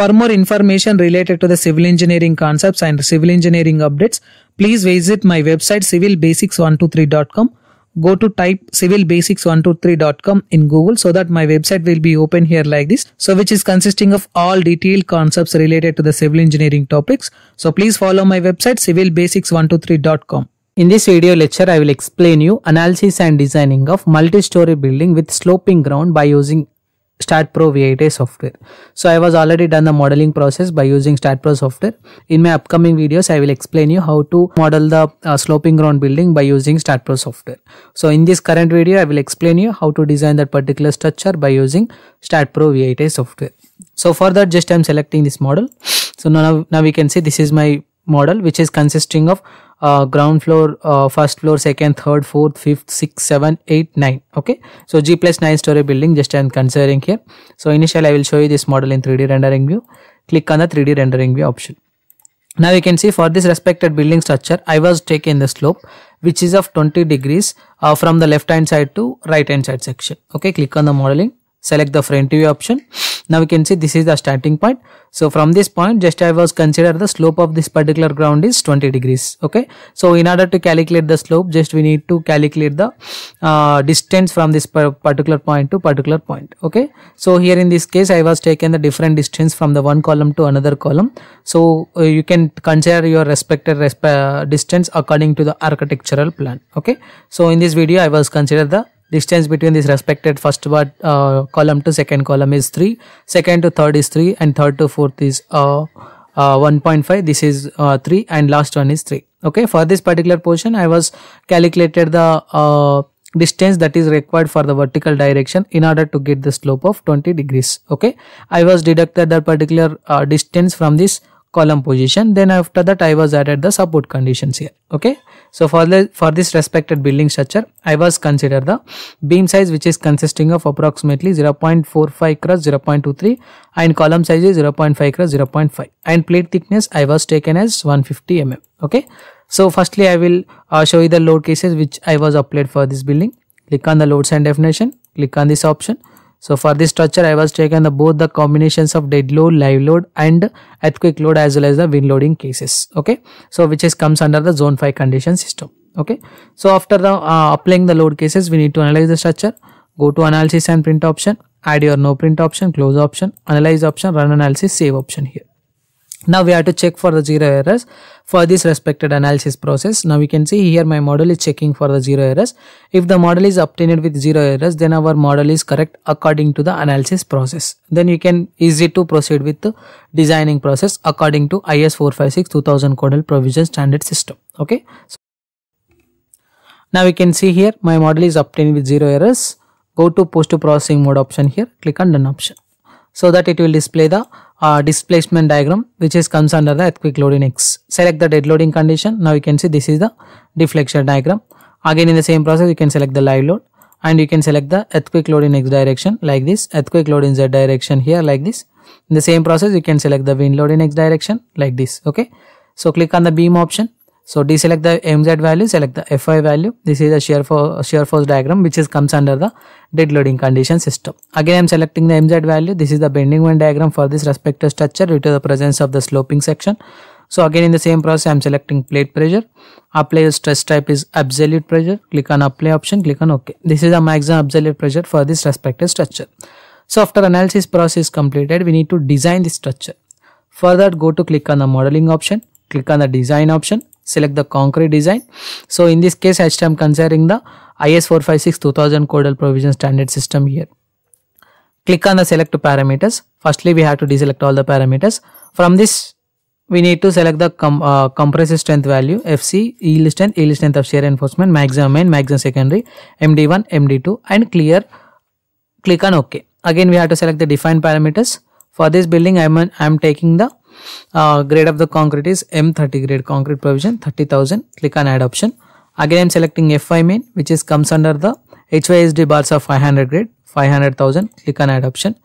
For more information related to the civil engineering concepts and civil engineering updates, please visit my website civilbasics123.com. Go to type civilbasics123.com in Google so that my website will be open here like this. So which is consisting of all detailed concepts related to the civil engineering topics. So please follow my website civilbasics123.com. In this video lecture, I will explain you analysis and designing of multi-story building with sloping ground by using STAAD Pro V8 software. So I was already done the modeling process by using STAAD Pro software. In my upcoming videos, I will explain you how to model the uh, sloping ground building by using STAAD Pro software. So in this current video, I will explain you how to design that particular structure by using STAAD Pro V8 software. So for that, just I am selecting this model. So now, now we can see this is my model which is consisting of uh, ground floor uh, first floor second third fourth fifth sixth seven eight nine okay? So g plus 9 story building just i'm considering here. So initially i will show you this model in 3d rendering view. Click on the 3d rendering view option. Now you can see for this respected building structure i was taking the slope which is of 20 degrees uh, from the left hand side to right hand side section. Okay? Click on the modeling. Select the front view option now we can see this is the starting point. So from this point just i was consider the slope of this particular ground is 20 degrees okay? So in order to calculate the slope just we need to calculate the uh, distance from this particular point to particular point okay? So here in this case i was taken the different distance from the one column to another column. So uh, you can consider your respected resp uh, distance according to the architectural plan okay? So in this video i was consider the distance between this respected first uh, column to second column is 3 second to third is 3 and third to fourth is uh, uh, 1.5 this is uh, 3 and last one is 3 okay for this particular portion i was calculated the uh, distance that is required for the vertical direction in order to get the slope of 20 degrees. Okay i was deducted that particular uh, distance from this column position. Then after that i was added the support conditions here. Okay? So for the for this respected building structure i was considered the beam size which is consisting of approximately 0.45 cross 0.23 and column size is 0.5 cross 0.5 and plate thickness i was taken as 150 mm okay? So firstly i will uh, show you the load cases which i was applied for this building. Click on the loads and definition. Click on this option so for this structure, I was taken the both the combinations of dead load, live load and earthquake load as well as the wind loading cases. Okay. So which is comes under the zone 5 condition system. Okay. So after the uh, applying the load cases, we need to analyze the structure. Go to analysis and print option, add your no print option, close option, analyze option, run analysis, save option here. Now we have to check for the zero errors for this respected analysis process. Now we can see here my model is checking for the zero errors. If the model is obtained with zero errors, then our model is correct according to the analysis process. Then you can easy to proceed with the designing process according to IS 456 2000 Codal Provision Standard System. Okay. So now we can see here my model is obtained with zero errors. Go to post processing mode option here, click on done option so that it will display the uh, displacement diagram which is comes under the earthquake loading X. Select the dead loading condition. Now you can see this is the deflection diagram. Again in the same process you can select the live load and you can select the earthquake load in X direction like this, earthquake load in Z direction here like this. In the same process you can select the wind load in X direction like this. Okay. So click on the beam option so deselect the MZ value, select the FI value. This is a shear, for, shear force diagram which is comes under the dead loading condition system. Again I am selecting the MZ value. This is the bending moment diagram for this respective structure due to the presence of the sloping section. So again in the same process I am selecting plate pressure. Apply stress type is absolute pressure. Click on apply option, click on OK. This is the maximum absolute pressure for this respective structure. So after analysis process is completed, we need to design the structure. Further go to click on the modeling option, click on the design option select the concrete design. So in this case I am considering the IS 456 2000 codal provision standard system here. Click on the select parameters. Firstly we have to deselect all the parameters. From this we need to select the com uh, compressive strength value fc yield strength yield strength of shear reinforcement maximum main maximum secondary md1 md2 and clear click on ok. Again we have to select the defined parameters. For this building i am i am taking the uh, grade of the concrete is M30 grade concrete provision 30,000 click on add option. Again I'm selecting FY main which is comes under the HYSD bars of 500 grade 500,000 click on add option.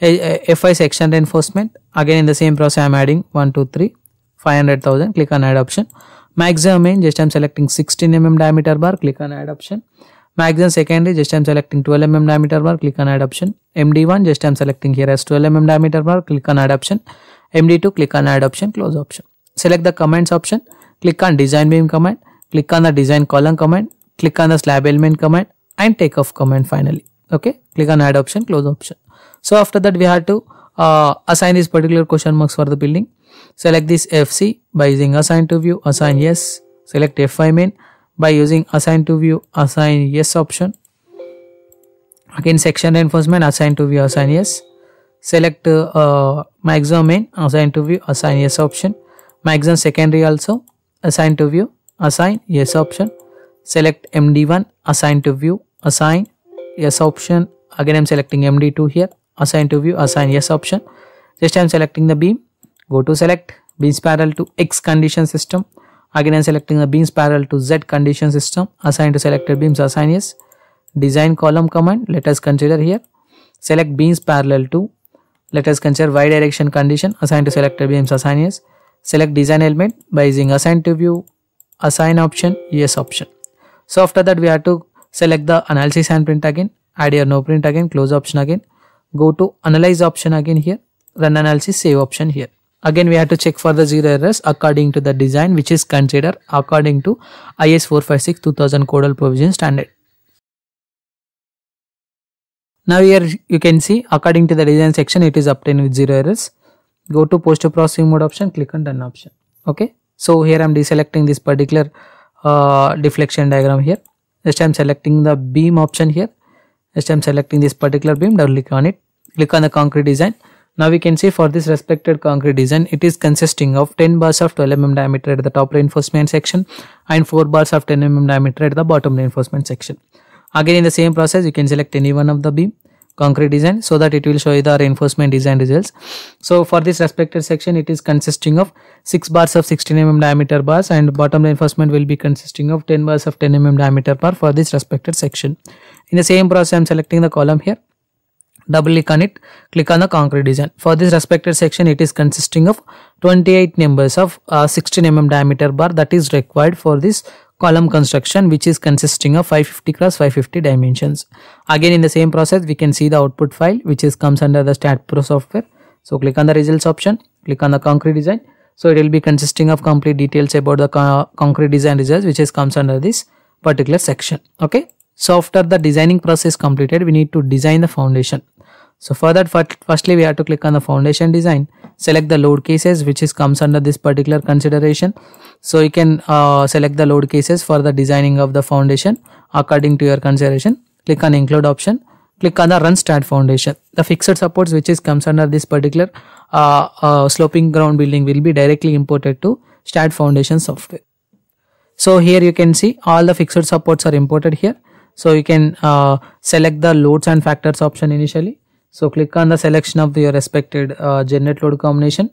FI section reinforcement. Again in the same process I'm adding 1 2 3 500,000 click on add option. Maximum main just I'm selecting 16 mm diameter bar. Click on add option. Maximum secondary, just I'm selecting 12 mm diameter bar, click on add option. MD1, just I'm selecting here as 12 mm diameter bar, click on add option. MD2, click on add option, close option. Select the commands option, click on design beam command, click on the design column command, click on the slab element command and take off command finally. Okay, click on add option, close option. So after that we have to uh, assign this particular question marks for the building. Select this FC by using assign to view, assign yes, select F5 main by using assign to view, assign yes option. Again section reinforcement, assign to view, assign yes. Select uh, maximum main, assign to view, assign yes option. Maximum secondary also, assign to view, assign yes option. Select MD1, assign to view, assign yes option. Again I'm selecting MD2 here, assign to view, assign yes option. Just I'm selecting the beam, go to select beams parallel to X condition system. Again I'm selecting the beams parallel to Z condition system. Assign to selected beams, assign yes. Design column command, let us consider here. Select beams parallel to, let us consider y direction condition. assigned to selected beams, assign yes. Select design element by using assign to view, assign option, yes option. So after that we have to select the analysis and print again, add your no print again, close option again. Go to analyze option again here, run analysis, save option here. Again we have to check for the zero errors according to the design which is considered according to IS 456 2000 codal provision standard. Now here you can see according to the design section it is obtained with zero errors. Go to post processing mode option click on done option. Okay. So here I am deselecting this particular uh, deflection diagram here. Just I am selecting the beam option here. Just I am selecting this particular beam double click on it. Click on the concrete design. Now we can see for this respected concrete design it is consisting of 10 bars of 12 mm diameter at the top reinforcement section and 4 bars of 10 mm diameter at the bottom reinforcement section. Again in the same process you can select any one of the beam concrete design so that it will show you the reinforcement design results. So for this respected section it is consisting of 6 bars of 16 mm diameter bars and bottom reinforcement will be consisting of 10 bars of 10 mm diameter bar for this respected section. In the same process I am selecting the column here double click on it click on the concrete design for this respected section it is consisting of 28 numbers of uh, 16 mm diameter bar that is required for this column construction which is consisting of 550 cross 550 dimensions. Again in the same process we can see the output file which is comes under the STAAD Pro software. So click on the results option click on the concrete design. So it will be consisting of complete details about the co concrete design results which is comes under this particular section. Okay? So after the designing process completed we need to design the foundation so for that firstly we have to click on the foundation design select the load cases which is comes under this particular consideration. So you can uh, select the load cases for the designing of the foundation according to your consideration. Click on include option. Click on the run STAAD foundation. The fixed supports which is comes under this particular uh, uh, sloping ground building will be directly imported to STAAD foundation software. So here you can see all the fixed supports are imported here. So you can uh, select the loads and factors option initially so click on the selection of your respected uh, generate load combination.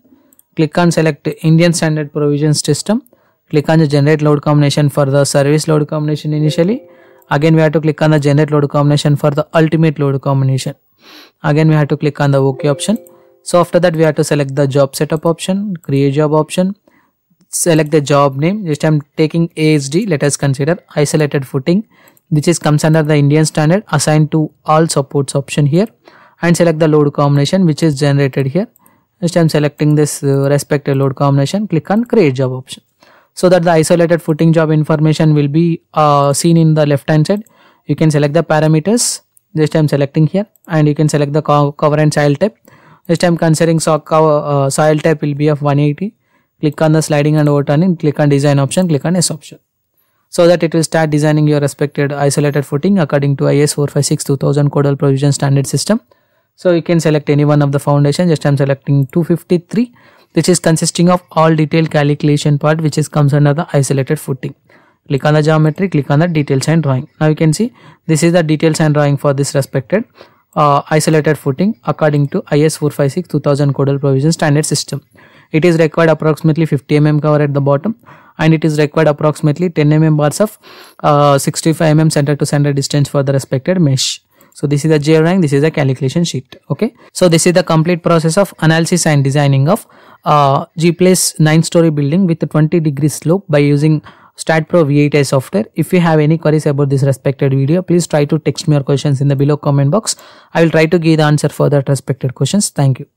Click on select Indian standard provisions system. Click on the generate load combination for the service load combination initially. Again we have to click on the generate load combination for the ultimate load combination. Again we have to click on the OK option. So after that we have to select the job setup option, create job option, select the job name. Just I'm taking ASD. Let us consider isolated footing, which is comes under the Indian standard assigned to all supports option here and select the load combination which is generated here. Next I'm selecting this uh, respective load combination. Click on create job option. So that the isolated footing job information will be uh, seen in the left hand side. You can select the parameters. Just I'm selecting here. And you can select the co cover and soil type. Just I'm considering so cover, uh, soil type will be of 180 click on the sliding and overturning. Click on design option. Click on S option. So that it will start designing your respected isolated footing according to IS 456 2000 codal provision standard system so you can select any one of the foundation just I'm selecting 253 which is consisting of all detailed calculation part which is comes under the isolated footing. Click on the geometry, click on the details and drawing. Now you can see this is the details and drawing for this respected uh, isolated footing according to IS 456 2000 codal provision standard system. It is required approximately 50 mm cover at the bottom and it is required approximately 10 mm bars of uh, 65 mm center to center distance for the respected mesh. So this is the J rank, this is the calculation sheet. Okay. So this is the complete process of analysis and designing of uh, G place 9 story building with a 20 degree slope by using STAAD Pro V8i software. If you have any queries about this respected video, please try to text me your questions in the below comment box. I will try to give the answer for that respected questions. Thank you.